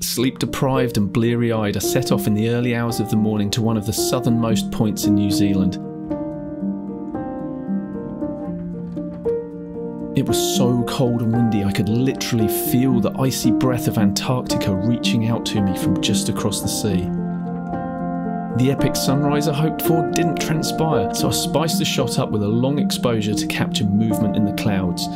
Sleep deprived and bleary eyed, I set off in the early hours of the morning to one of the southernmost points in New Zealand. It was so cold and windy I could literally feel the icy breath of Antarctica reaching out to me from just across the sea. The epic sunrise I hoped for didn't transpire, so I spiced the shot up with a long exposure to capture movement in the clouds.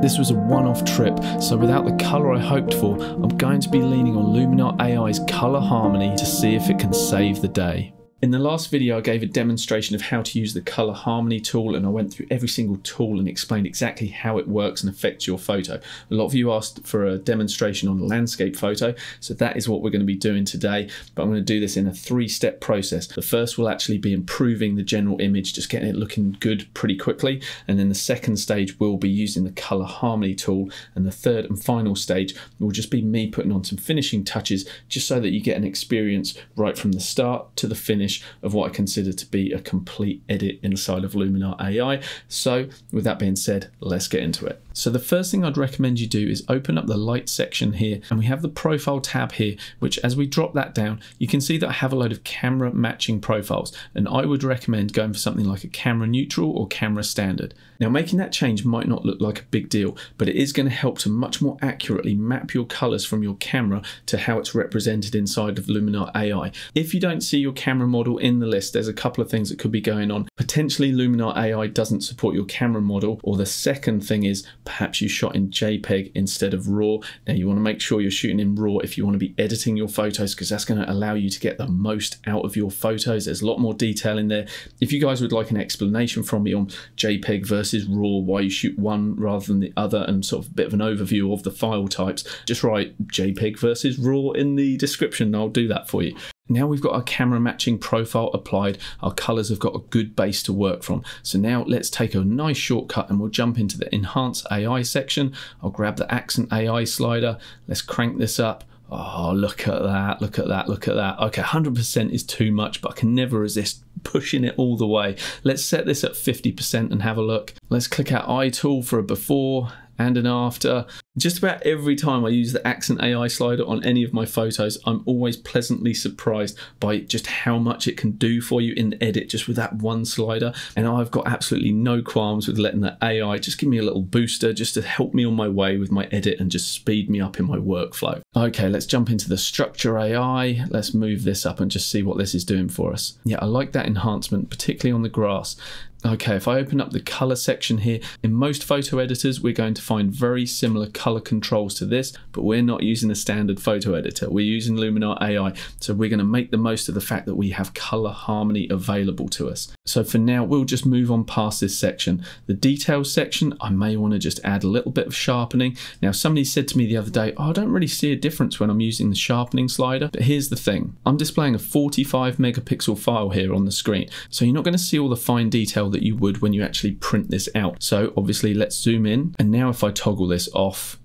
This was a one-off trip, so without the colour I hoped for, I'm going to be leaning on Luminar AI's colour harmony to see if it can save the day. In the last video I gave a demonstration of how to use the color harmony tool and I went through every single tool and explained exactly how it works and affects your photo. A lot of you asked for a demonstration on a landscape photo so that is what we're going to be doing today but I'm going to do this in a three-step process. The first will actually be improving the general image just getting it looking good pretty quickly and then the second stage will be using the color harmony tool and the third and final stage will just be me putting on some finishing touches just so that you get an experience right from the start to the finish finish of what I consider to be a complete edit inside of Luminar AI. So with that being said, let's get into it. So the first thing I'd recommend you do is open up the light section here and we have the profile tab here, which as we drop that down, you can see that I have a load of camera matching profiles and I would recommend going for something like a camera neutral or camera standard. Now making that change might not look like a big deal, but it is going to help to much more accurately map your colors from your camera to how it's represented inside of Luminar AI. If you don't see your camera model in the list, there's a couple of things that could be going on. Potentially Luminar AI doesn't support your camera model, or the second thing is perhaps you shot in JPEG instead of RAW. Now you want to make sure you're shooting in RAW if you want to be editing your photos because that's going to allow you to get the most out of your photos. There's a lot more detail in there. If you guys would like an explanation from me on JPEG versus RAW, why you shoot one rather than the other, and sort of a bit of an overview of the file types, just write JPEG versus RAW in the description. I'll do that for you. Now we've got our camera matching profile applied, our colors have got a good base to work from. So now let's take a nice shortcut and we'll jump into the Enhance AI section. I'll grab the Accent AI slider. Let's crank this up. Oh, look at that, look at that, look at that. Okay, 100% is too much, but I can never resist pushing it all the way. Let's set this at 50% and have a look. Let's click our eye tool for a before and an after. Just about every time I use the Accent AI slider on any of my photos, I'm always pleasantly surprised by just how much it can do for you in the edit just with that one slider. And I've got absolutely no qualms with letting the AI just give me a little booster just to help me on my way with my edit and just speed me up in my workflow. Okay, let's jump into the structure AI. Let's move this up and just see what this is doing for us. Yeah, I like that enhancement, particularly on the grass. Okay, if I open up the color section here, in most photo editors, we're going to find very similar color controls to this, but we're not using a standard photo editor. We're using Luminar AI. So we're going to make the most of the fact that we have color harmony available to us. So for now, we'll just move on past this section. The details section, I may want to just add a little bit of sharpening. Now, somebody said to me the other day, oh, I don't really see a difference when I'm using the sharpening slider. But here's the thing. I'm displaying a 45 megapixel file here on the screen. So you're not going to see all the fine detail that you would when you actually print this out. So obviously let's zoom in. And now if I toggle this off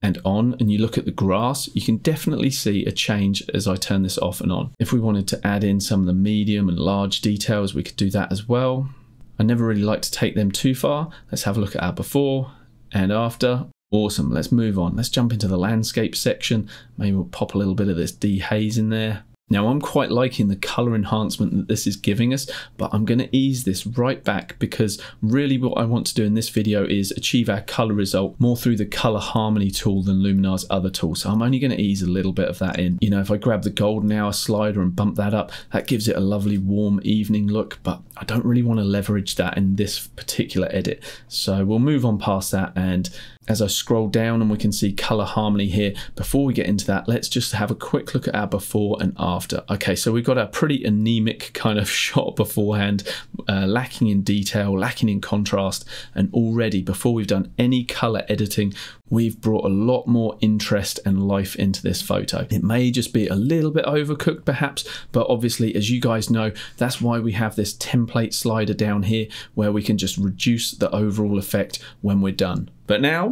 and on and you look at the grass, you can definitely see a change as I turn this off and on. If we wanted to add in some of the medium and large details, we could do that as well. I never really like to take them too far. Let's have a look at our before and after. Awesome, let's move on. Let's jump into the landscape section. Maybe we'll pop a little bit of this dehaze in there. Now I'm quite liking the color enhancement that this is giving us, but I'm going to ease this right back because really what I want to do in this video is achieve our color result more through the color harmony tool than Luminar's other tool. So I'm only going to ease a little bit of that in. You know, if I grab the golden hour slider and bump that up, that gives it a lovely warm evening look, but I don't really want to leverage that in this particular edit. So we'll move on past that and as I scroll down and we can see color harmony here. Before we get into that, let's just have a quick look at our before and after. Okay, so we've got a pretty anemic kind of shot beforehand, uh, lacking in detail, lacking in contrast, and already before we've done any color editing, we've brought a lot more interest and life into this photo. It may just be a little bit overcooked perhaps, but obviously as you guys know, that's why we have this template slider down here where we can just reduce the overall effect when we're done. But now,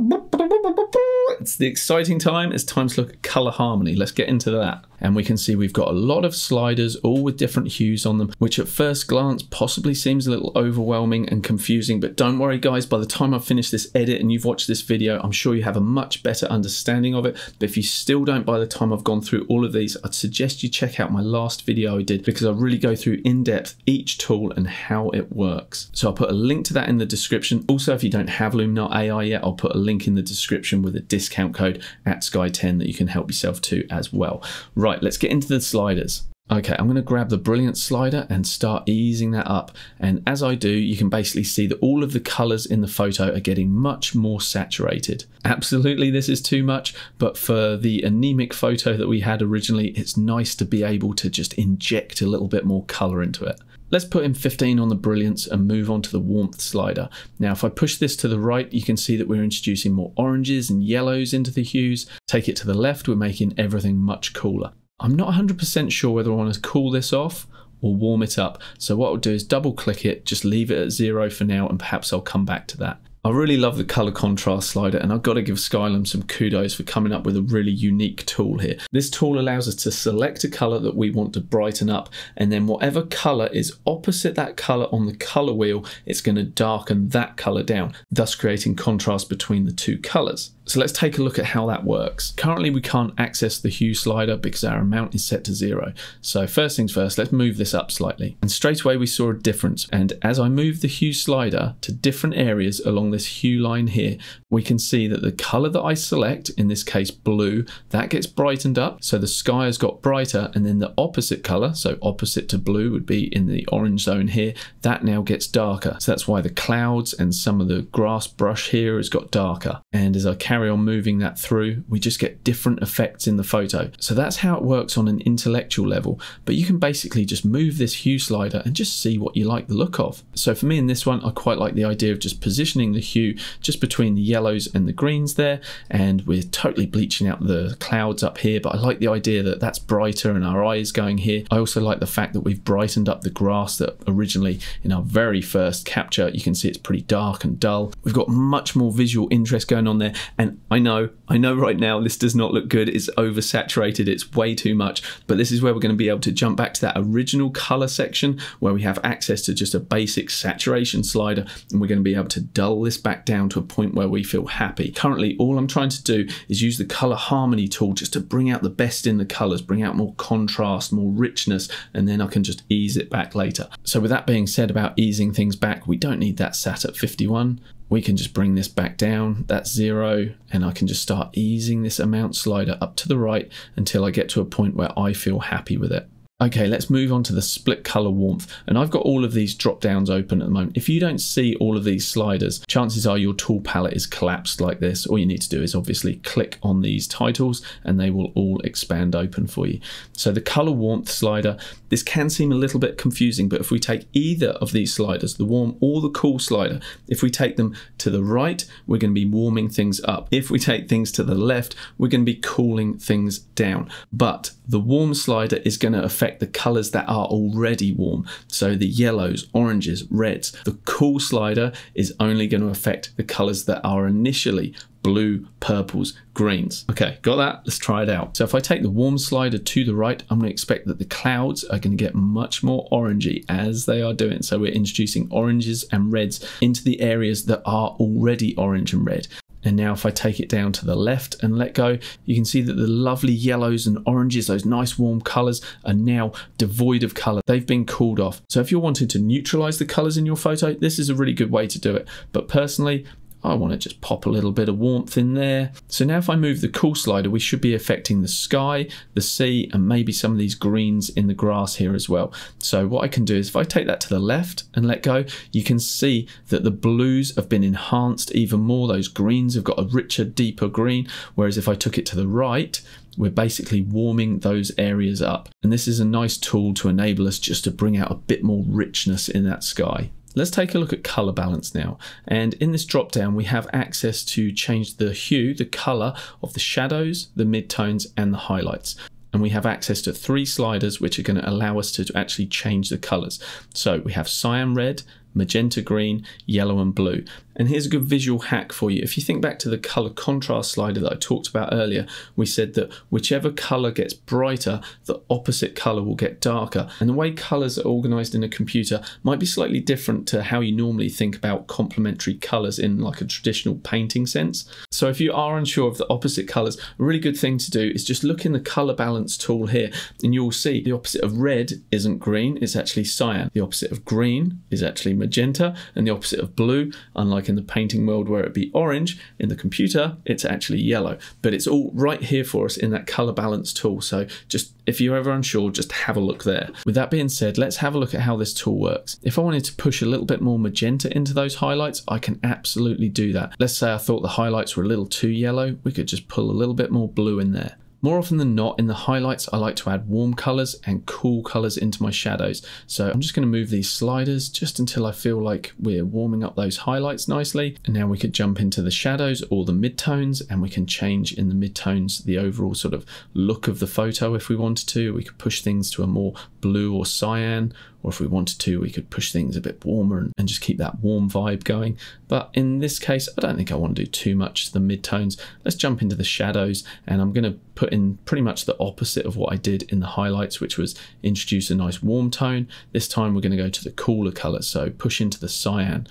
It's the exciting time. It's time to look at color harmony. Let's get into that. And we can see we've got a lot of sliders, all with different hues on them, which at first glance possibly seems a little overwhelming and confusing. But don't worry, guys, by the time I've finished this edit and you've watched this video, I'm sure you have a much better understanding of it. But if you still don't by the time I've gone through all of these, I'd suggest you check out my last video I did because I really go through in depth each tool and how it works. So I'll put a link to that in the description. Also, if you don't have Luminar AI yet, I'll put a link in the description with a discount code at Sky10 that you can help yourself to as well. Right, let's get into the sliders. Okay, I'm going to grab the Brilliance slider and start easing that up. And as I do, you can basically see that all of the colors in the photo are getting much more saturated. Absolutely, this is too much, but for the anemic photo that we had originally, it's nice to be able to just inject a little bit more color into it. Let's put in 15 on the brilliance and move on to the warmth slider. Now, if I push this to the right, you can see that we're introducing more oranges and yellows into the hues. Take it to the left, we're making everything much cooler. I'm not 100% sure whether I want to cool this off or warm it up. So what I'll do is double click it, just leave it at zero for now, and perhaps I'll come back to that. I really love the color contrast slider and I've got to give Skylum some kudos for coming up with a really unique tool here. This tool allows us to select a color that we want to brighten up and then whatever color is opposite that color on the color wheel, it's going to darken that color down, thus creating contrast between the two colors. So let's take a look at how that works. Currently we can't access the hue slider because our amount is set to zero. So first things first, let's move this up slightly. And straight away we saw a difference. And as I move the hue slider to different areas along this hue line here, we can see that the color that I select, in this case blue, that gets brightened up. So the sky has got brighter and then the opposite color, so opposite to blue would be in the orange zone here, that now gets darker. So that's why the clouds and some of the grass brush here has got darker. And as I carry carry on moving that through, we just get different effects in the photo. So that's how it works on an intellectual level, but you can basically just move this hue slider and just see what you like the look of. So for me in this one, I quite like the idea of just positioning the hue just between the yellows and the greens there, and we're totally bleaching out the clouds up here, but I like the idea that that's brighter and our eye is going here. I also like the fact that we've brightened up the grass that originally in our very first capture, you can see it's pretty dark and dull. We've got much more visual interest going on there, and I know, I know right now this does not look good. It's oversaturated. It's way too much. But this is where we're going to be able to jump back to that original color section where we have access to just a basic saturation slider. And we're going to be able to dull this back down to a point where we feel happy. Currently, all I'm trying to do is use the color harmony tool just to bring out the best in the colors, bring out more contrast, more richness, and then I can just ease it back later. So with that being said about easing things back, we don't need that sat at 51 we can just bring this back down, that's zero, and I can just start easing this amount slider up to the right until I get to a point where I feel happy with it. Okay, let's move on to the split color warmth. And I've got all of these drop downs open at the moment. If you don't see all of these sliders, chances are your tool palette is collapsed like this. All you need to do is obviously click on these titles and they will all expand open for you. So the color warmth slider, this can seem a little bit confusing, but if we take either of these sliders, the warm or the cool slider, if we take them to the right, we're going to be warming things up. If we take things to the left, we're going to be cooling things down. But the warm slider is going to affect the colours that are already warm. So the yellows, oranges, reds. The cool slider is only going to affect the colours that are initially blue, purples, greens. Okay, got that? Let's try it out. So if I take the warm slider to the right, I'm going to expect that the clouds are going to get much more orangey as they are doing. So we're introducing oranges and reds into the areas that are already orange and red. And now if I take it down to the left and let go, you can see that the lovely yellows and oranges, those nice warm colors are now devoid of color. They've been cooled off. So if you're wanting to neutralize the colors in your photo, this is a really good way to do it. But personally, I want to just pop a little bit of warmth in there. So now if I move the cool slider, we should be affecting the sky, the sea, and maybe some of these greens in the grass here as well. So what I can do is if I take that to the left and let go, you can see that the blues have been enhanced even more. Those greens have got a richer, deeper green. Whereas if I took it to the right, we're basically warming those areas up. And this is a nice tool to enable us just to bring out a bit more richness in that sky. Let's take a look at color balance now. And in this drop down, we have access to change the hue, the color of the shadows, the midtones, and the highlights. And we have access to three sliders which are going to allow us to actually change the colors. So we have cyan red, magenta green, yellow and blue. And here's a good visual hack for you. If you think back to the color contrast slider that I talked about earlier, we said that whichever color gets brighter, the opposite color will get darker. And the way colors are organized in a computer might be slightly different to how you normally think about complementary colors in like a traditional painting sense. So if you are unsure of the opposite colors, a really good thing to do is just look in the color balance tool here and you'll see the opposite of red isn't green, it's actually cyan. The opposite of green is actually magenta and the opposite of blue, unlike in the painting world where it'd be orange, in the computer it's actually yellow. But it's all right here for us in that color balance tool. So just if you're ever unsure, just have a look there. With that being said, let's have a look at how this tool works. If I wanted to push a little bit more magenta into those highlights, I can absolutely do that. Let's say I thought the highlights were a little too yellow, we could just pull a little bit more blue in there. More often than not, in the highlights, I like to add warm colors and cool colors into my shadows. So I'm just going to move these sliders just until I feel like we're warming up those highlights nicely. And now we could jump into the shadows or the midtones and we can change in the midtones the overall sort of look of the photo if we wanted to. We could push things to a more blue or cyan or if we wanted to, we could push things a bit warmer and, just keep that warm vibe going. But in this case, I don't think I want to do too much to the midtones. Let's jump into the shadows, and I'm going to put in pretty much the opposite of what I did in the highlights, which was introduce a nice warm tone. This time we're going to go to the cooler colors, so push into the cyan,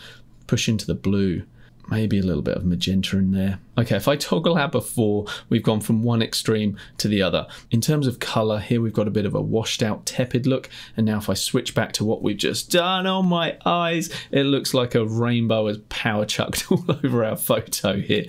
push into the blue, maybe a little bit of magenta in there. Okay, if I toggle our before, we've gone from one extreme to the other. In terms of color, here we've got a bit of a washed out, tepid look. And now if I switch back to what we've just done on my eyes, it looks like a rainbow has power chucked all over our photo here.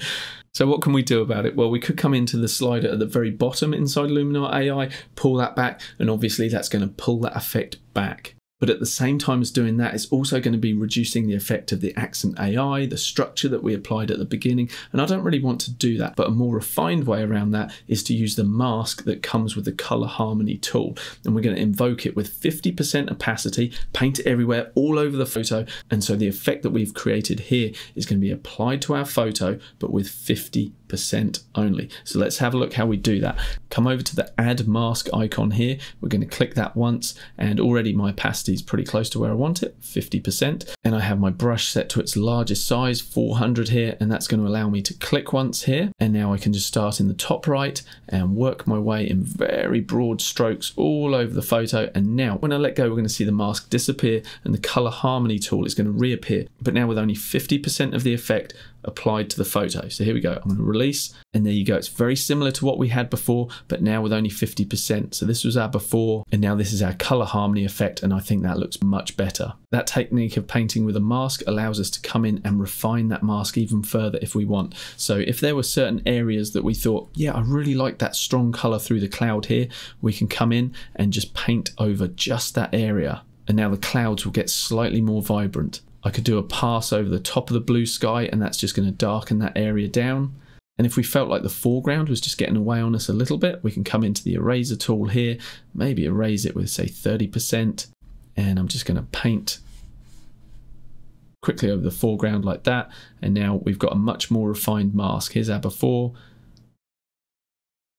So what can we do about it? Well, we could come into the slider at the very bottom inside Luminar AI, pull that back, and obviously that's going to pull that effect back. But at the same time as doing that, it's also going to be reducing the effect of the accent AI, the structure that we applied at the beginning. And I don't really want to do that, but a more refined way around that is to use the mask that comes with the color harmony tool. And we're going to invoke it with 50% opacity, paint it everywhere, all over the photo. And so the effect that we've created here is going to be applied to our photo, but with 50 percent only. So let's have a look how we do that. Come over to the add mask icon here. We're going to click that once and already my opacity is pretty close to where I want it, 50%. And I have my brush set to its largest size, 400 here, and that's going to allow me to click once here. And now I can just start in the top right and work my way in very broad strokes all over the photo. And now when I let go, we're going to see the mask disappear and the color harmony tool is going to reappear. But now with only 50% of the effect, applied to the photo. So here we go. I'm going to release and there you go. It's very similar to what we had before, but now with only 50%. So this was our before and now this is our color harmony effect. And I think that looks much better. That technique of painting with a mask allows us to come in and refine that mask even further if we want. So if there were certain areas that we thought, yeah, I really like that strong color through the cloud here, we can come in and just paint over just that area and now the clouds will get slightly more vibrant. I could do a pass over the top of the blue sky and that's just going to darken that area down. And if we felt like the foreground was just getting away on us a little bit, we can come into the eraser tool here, maybe erase it with say 30%. And I'm just going to paint quickly over the foreground like that. And now we've got a much more refined mask. Here's our before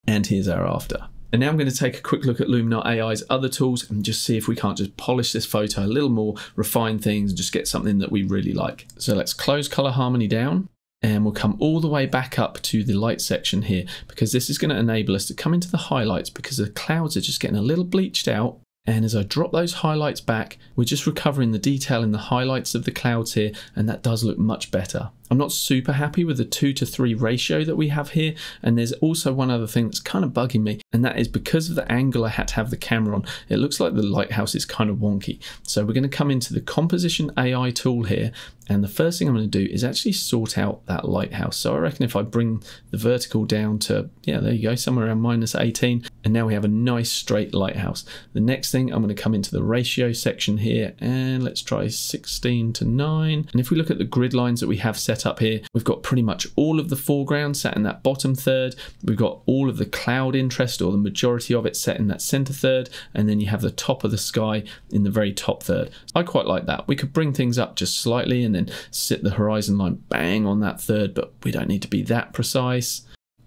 and here's our after. And now I'm going to take a quick look at Luminar AI's other tools and just see if we can't just polish this photo a little more, refine things, and just get something that we really like. So let's close color harmony down and we'll come all the way back up to the light section here because this is going to enable us to come into the highlights because the clouds are just getting a little bleached out and as I drop those highlights back, we're just recovering the detail in the highlights of the clouds here, and that does look much better. I'm not super happy with the 2 to 3 ratio that we have here, and there's also one other thing that's kind of bugging me, and that is because of the angle I had to have the camera on, it looks like the lighthouse is kind of wonky. So we're going to come into the composition AI tool here, and the first thing I'm going to do is actually sort out that lighthouse. So I reckon if I bring the vertical down to, yeah, there you go, somewhere around minus 18, and now we have a nice straight lighthouse. The next thing, I'm going to come into the ratio section here, and let's try 16 to 9. And if we look at the grid lines that we have set up here, we've got pretty much all of the foreground set in that bottom third. We've got all of the cloud interest, or the majority of it set in that center third, and then you have the top of the sky in the very top third. I quite like that. We could bring things up just slightly and then sit the horizon line bang on that third, but we don't need to be that precise.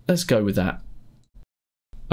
Let's go with that.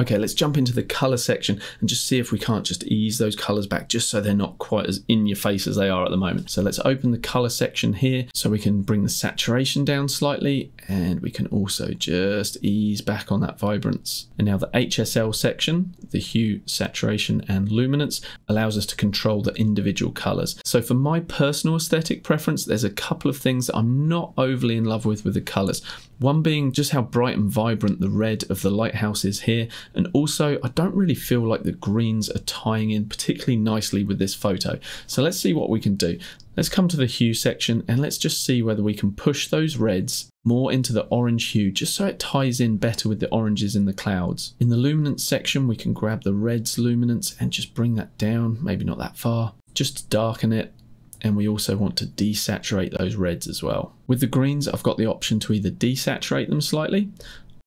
Okay, let's jump into the colour section and just see if we can't just ease those colours back just so they're not quite as in your face as they are at the moment. So let's open the colour section here so we can bring the saturation down slightly and we can also just ease back on that vibrance. And now the HSL section, the hue, saturation and luminance allows us to control the individual colours. So for my personal aesthetic preference, there's a couple of things that I'm not overly in love with with the colours. One being just how bright and vibrant the red of the lighthouse is here, and also I don't really feel like the greens are tying in particularly nicely with this photo. So let's see what we can do. Let's come to the hue section and let's just see whether we can push those reds more into the orange hue just so it ties in better with the oranges in the clouds. In the luminance section we can grab the reds luminance and just bring that down, maybe not that far, just to darken it and we also want to desaturate those reds as well. With the greens, I've got the option to either desaturate them slightly,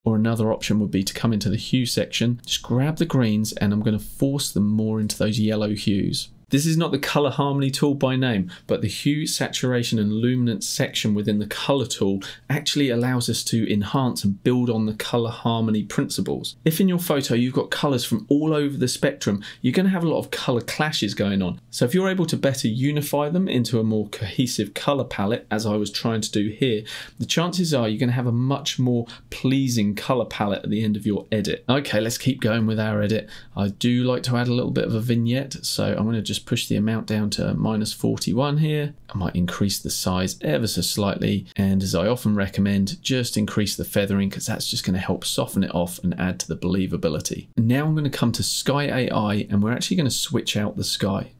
or another option would be to come into the hue section, just grab the greens and I'm going to force them more into those yellow hues. This is not the color harmony tool by name, but the hue, saturation and luminance section within the color tool actually allows us to enhance and build on the color harmony principles. If in your photo you've got colors from all over the spectrum, you're going to have a lot of color clashes going on. So if you're able to better unify them into a more cohesive color palette, as I was trying to do here, the chances are you're going to have a much more pleasing color palette at the end of your edit. Okay, let's keep going with our edit. I do like to add a little bit of a vignette, so I'm going to just push the amount down to minus 41 here. I might increase the size ever so slightly. And as I often recommend, just increase the feathering because that's just going to help soften it off and add to the believability. Now I'm going to come to Sky AI and we're actually going to switch out the sky.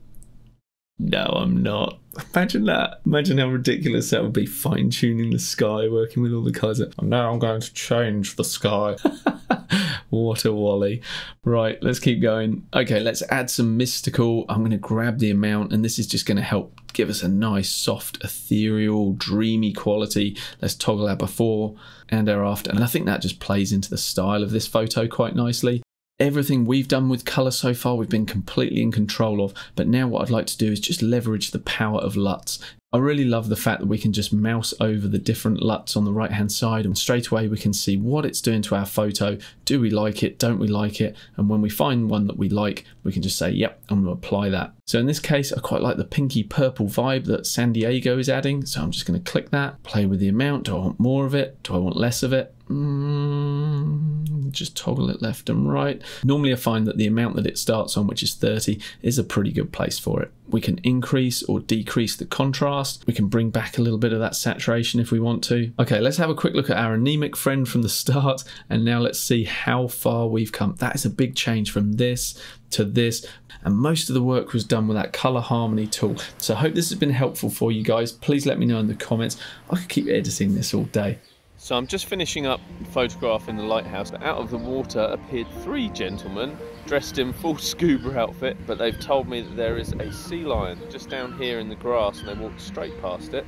No, I'm not. Imagine that. Imagine how ridiculous that would be fine tuning the sky, working with all the colours. And now I'm going to change the sky. what a wally. Right, let's keep going. Okay, let's add some mystical. I'm going to grab the amount, and this is just going to help give us a nice, soft, ethereal, dreamy quality. Let's toggle our before and our after. And I think that just plays into the style of this photo quite nicely. Everything we've done with colour so far, we've been completely in control of. But now what I'd like to do is just leverage the power of LUTs. I really love the fact that we can just mouse over the different LUTs on the right hand side and straight away we can see what it's doing to our photo. Do we like it? Don't we like it? And when we find one that we like, we can just say, yep, I'm going to apply that. So in this case, I quite like the pinky purple vibe that San Diego is adding. So I'm just going to click that, play with the amount. Do I want more of it? Do I want less of it? Mm, just toggle it left and right. Normally I find that the amount that it starts on, which is 30, is a pretty good place for it. We can increase or decrease the contrast. We can bring back a little bit of that saturation if we want to. Okay, let's have a quick look at our anemic friend from the start. And now let's see how far we've come. That is a big change from this to this. And most of the work was done with that color harmony tool. So I hope this has been helpful for you guys. Please let me know in the comments. I could keep editing this all day. So I'm just finishing up photographing the lighthouse. Out of the water appeared three gentlemen dressed in full scuba outfit, but they've told me that there is a sea lion just down here in the grass and they walked straight past it.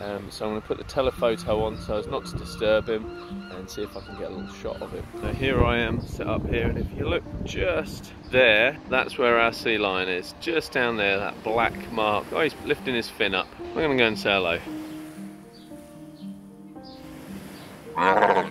Um, so I'm going to put the telephoto on so as not to disturb him and see if I can get a little shot of him. So here I am set up here and if you look just there, that's where our sea lion is. Just down there, that black mark. Oh, he's lifting his fin up. I'm going to go and say hello. Arr.